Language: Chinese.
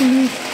嗯。